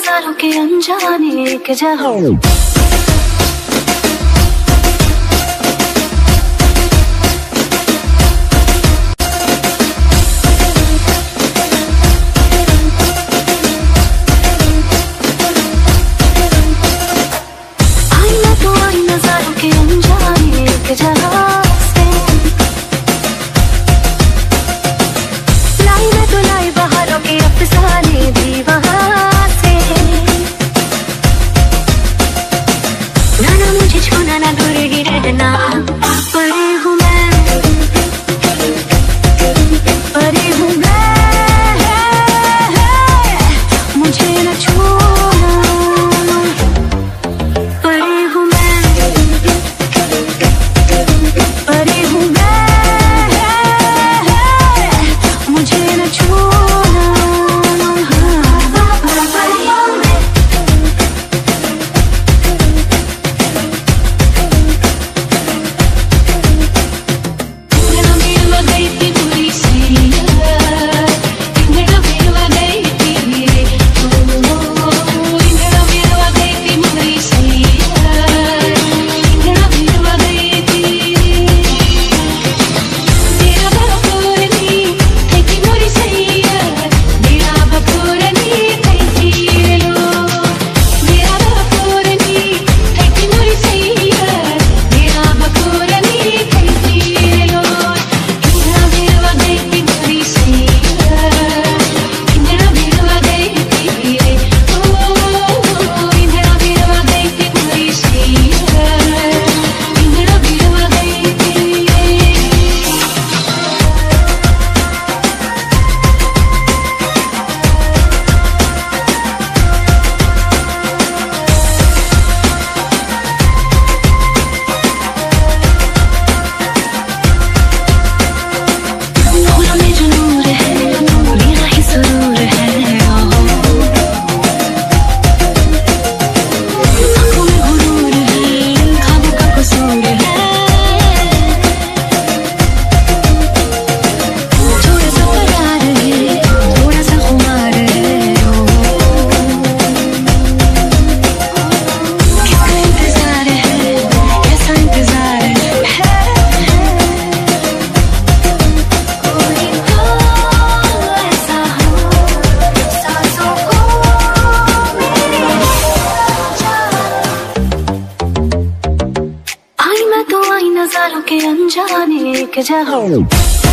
नजारों के अनजाने एक जहाँ आई मैं तो आई नजारों के अनजाने के जहाँ